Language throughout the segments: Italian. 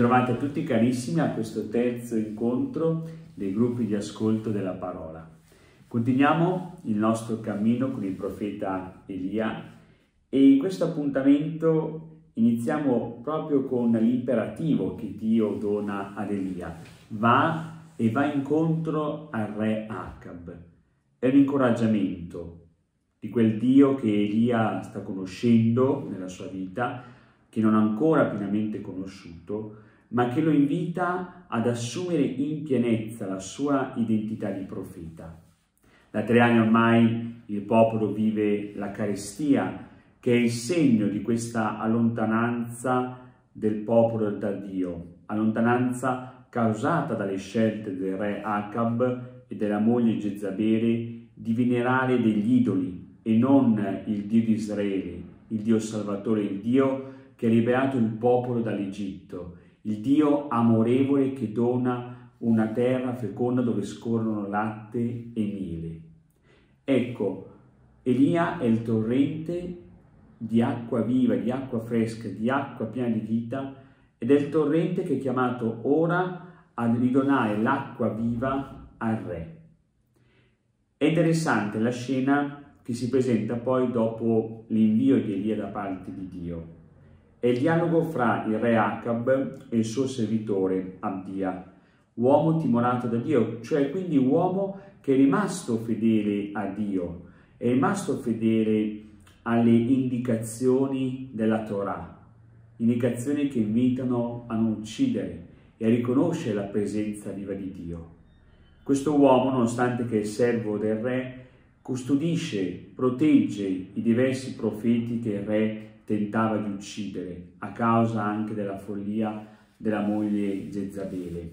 Bentrovati a tutti carissimi a questo terzo incontro dei gruppi di ascolto della parola. Continuiamo il nostro cammino con il profeta Elia e in questo appuntamento iniziamo proprio con l'imperativo che Dio dona ad Elia. Va e va incontro al re Acab. È un incoraggiamento di quel Dio che Elia sta conoscendo nella sua vita che non ha ancora pienamente conosciuto, ma che lo invita ad assumere in pienezza la sua identità di profeta. Da tre anni ormai il popolo vive la carestia, che è il segno di questa allontananza del popolo da Dio, allontananza causata dalle scelte del re Acab e della moglie Jezabele di venerare degli idoli e non il Dio di Israele, il Dio Salvatore, il Dio che ha liberato il popolo dall'Egitto, il Dio amorevole che dona una terra feconda dove scorrono latte e miele. Ecco, Elia è il torrente di acqua viva, di acqua fresca, di acqua piena di vita ed è il torrente che è chiamato ora a ridonare l'acqua viva al re. È interessante la scena che si presenta poi dopo l'invio di Elia da parte di Dio è il dialogo fra il re Acab e il suo servitore Abdia, uomo timorato da Dio, cioè quindi uomo che è rimasto fedele a Dio, è rimasto fedele alle indicazioni della Torah, indicazioni che invitano a non uccidere e a riconoscere la presenza viva di Dio. Questo uomo, nonostante che è servo del re, custodisce, protegge i diversi profeti che il re tentava di uccidere a causa anche della follia della moglie Jezabele.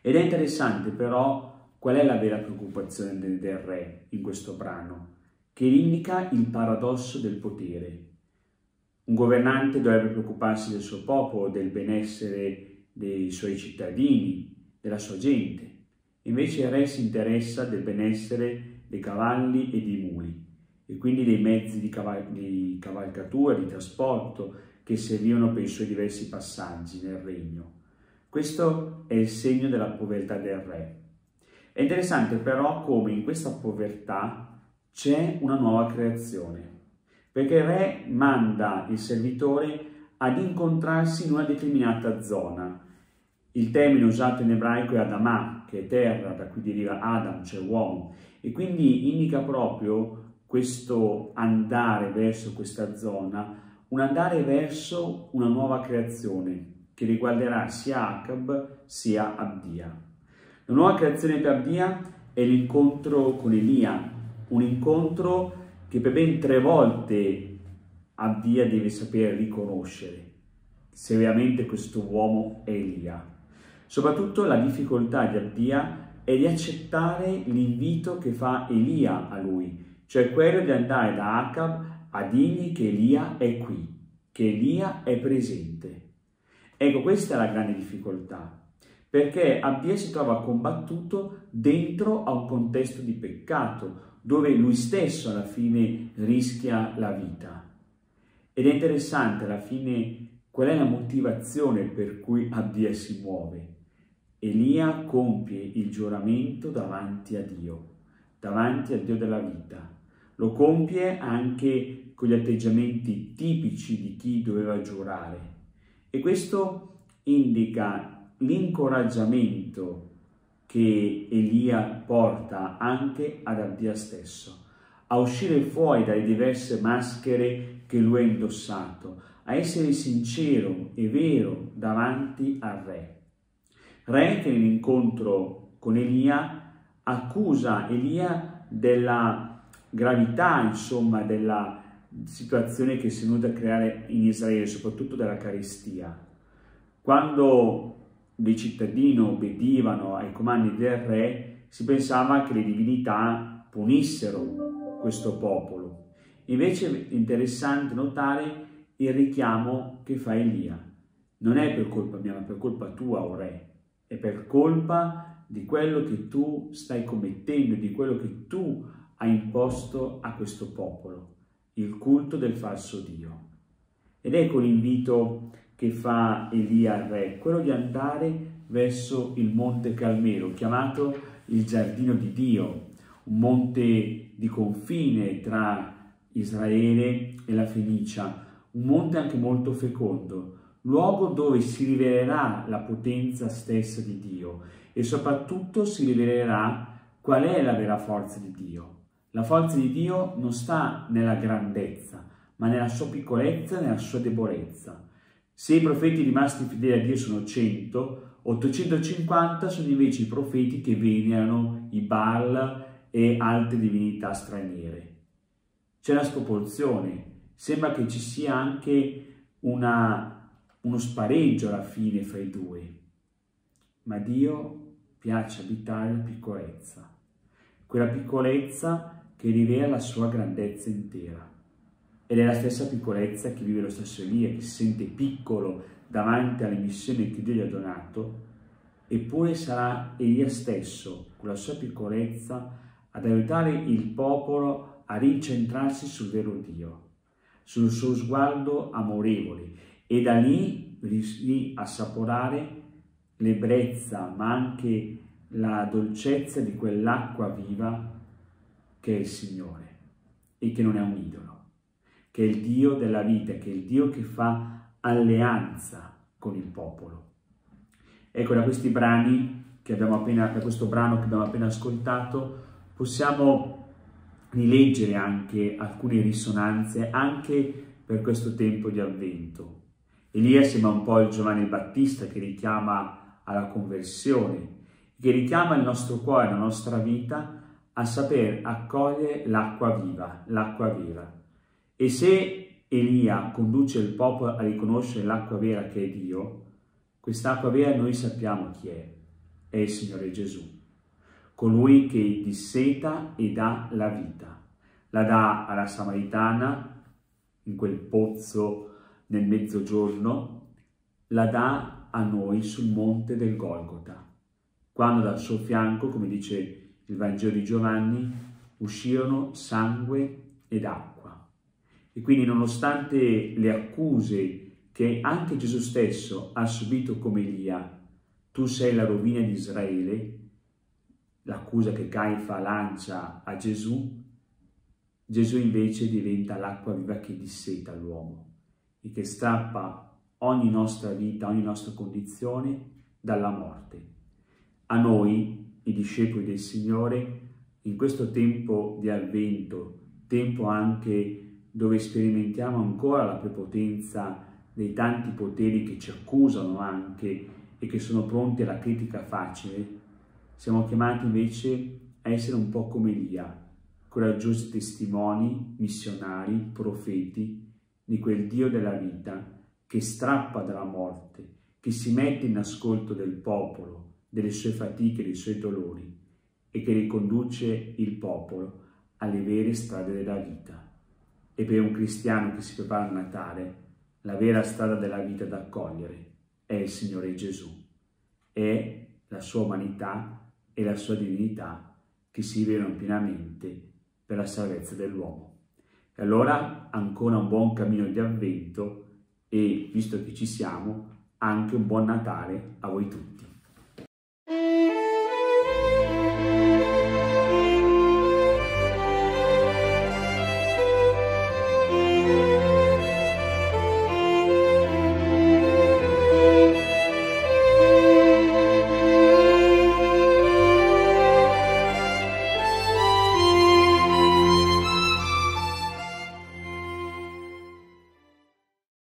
Ed è interessante però qual è la vera preoccupazione del, del re in questo brano, che indica il paradosso del potere. Un governante dovrebbe preoccuparsi del suo popolo, del benessere dei suoi cittadini, della sua gente. Invece il re si interessa del benessere dei cavalli e dei muli e quindi dei mezzi di, caval- di cavalcatura, di trasporto che servivano per i suoi diversi passaggi nel regno. Questo è il segno della povertà del re. È interessante però come in questa povertà c'è una nuova creazione, perché il re manda il servitore ad incontrarsi in una determinata zona. Il termine usato in ebraico è Adamah, che è terra, da cui deriva Adam, cioè uomo, e quindi indica proprio questo andare verso questa zona, un andare verso una nuova creazione che riguarderà sia Acab sia Abdia. La nuova creazione per Abdia è l'incontro con Elia, un incontro che per ben tre volte Abdia deve sapere riconoscere se veramente questo uomo è Elia. Soprattutto la difficoltà di Abdia è di accettare l'invito che fa Elia a lui, cioè quello di andare da Acab a dirgli che Elia è qui, che Elia è presente. Ecco, questa è la grande difficoltà, perché Abdia si trova combattuto dentro a un contesto di peccato, dove lui stesso alla fine rischia la vita. Ed è interessante alla fine qual è la motivazione per cui Abdia si muove. Elia compie il giuramento davanti a Dio, davanti al Dio della vita lo compie anche con gli atteggiamenti tipici di chi doveva giurare e questo indica l'incoraggiamento che Elia porta anche ad Abdia stesso, a uscire fuori dalle diverse maschere che lui ha indossato, a essere sincero e vero davanti al re. Re che nell'incontro con Elia accusa Elia della gravità, insomma, della situazione che si è venuta a creare in Israele, soprattutto della carestia. Quando dei cittadini obbedivano ai comandi del re, si pensava che le divinità punissero questo popolo. Invece è interessante notare il richiamo che fa Elia. Non è per colpa mia, ma per colpa tua, o oh re. È per colpa di quello che tu stai commettendo, di quello che tu ha imposto a questo popolo, il culto del falso Dio. Ed ecco l'invito che fa Elia al re, quello di andare verso il monte Calmero, chiamato il giardino di Dio, un monte di confine tra Israele e la Fenicia, un monte anche molto fecondo, luogo dove si rivelerà la potenza stessa di Dio e soprattutto si rivelerà qual è la vera forza di Dio. La forza di Dio non sta nella grandezza, ma nella sua piccolezza nella sua debolezza. Se i profeti rimasti fedeli a Dio sono 100, 850 sono invece i profeti che venerano i Baal e altre divinità straniere. C'è una sproporzione, sembra che ci sia anche una, uno spareggio alla fine fra i due, ma Dio piace abitare la piccolezza, quella piccolezza che rivela la sua grandezza intera. Ed è la stessa piccolezza che vive lo stesso Elia, che si sente piccolo davanti alle missioni che Dio gli ha donato, eppure sarà Elia stesso, con la sua piccolezza, ad aiutare il popolo a ricentrarsi sul vero Dio, sul suo sguardo amorevole e da lì, lì assaporare l'ebbrezza, ma anche la dolcezza di quell'acqua viva che è il Signore e che non è un idolo che è il Dio della vita, che è il Dio che fa alleanza con il popolo. Ecco, da questi brani che abbiamo appena, da questo brano che abbiamo appena ascoltato, possiamo rileggere anche alcune risonanze anche per questo tempo di avvento. Elia sembra un po' il Giovanni Battista che richiama alla conversione, che richiama il nostro cuore, la nostra vita a saper accogliere l'acqua viva, l'acqua vera. E se Elia conduce il popolo a riconoscere l'acqua vera che è Dio, quest'acqua vera noi sappiamo chi è, è il Signore Gesù, colui che disseta e dà la vita. La dà alla Samaritana in quel pozzo nel mezzogiorno, la dà a noi sul monte del Golgota, quando dal suo fianco, come dice il Vangelo di Giovanni, uscirono sangue ed acqua. E quindi nonostante le accuse che anche Gesù stesso ha subito come Elia, tu sei la rovina di Israele, l'accusa che Caifa lancia a Gesù, Gesù invece diventa l'acqua viva che disseta l'uomo e che strappa ogni nostra vita, ogni nostra condizione dalla morte. A noi, i discepoli del Signore, in questo tempo di avvento, tempo anche dove sperimentiamo ancora la prepotenza dei tanti poteri che ci accusano anche e che sono pronti alla critica facile, siamo chiamati invece a essere un po' come Elia, coraggiosi testimoni, missionari, profeti di quel Dio della vita che strappa dalla morte, che si mette in ascolto del popolo, delle sue fatiche, dei suoi dolori e che riconduce il popolo alle vere strade della vita. E per un cristiano che si prepara a Natale, la vera strada della vita da accogliere è il Signore Gesù, è la sua umanità e la sua divinità che si rivelano pienamente per la salvezza dell'uomo. E allora ancora un buon cammino di avvento e, visto che ci siamo, anche un buon Natale a voi tutti.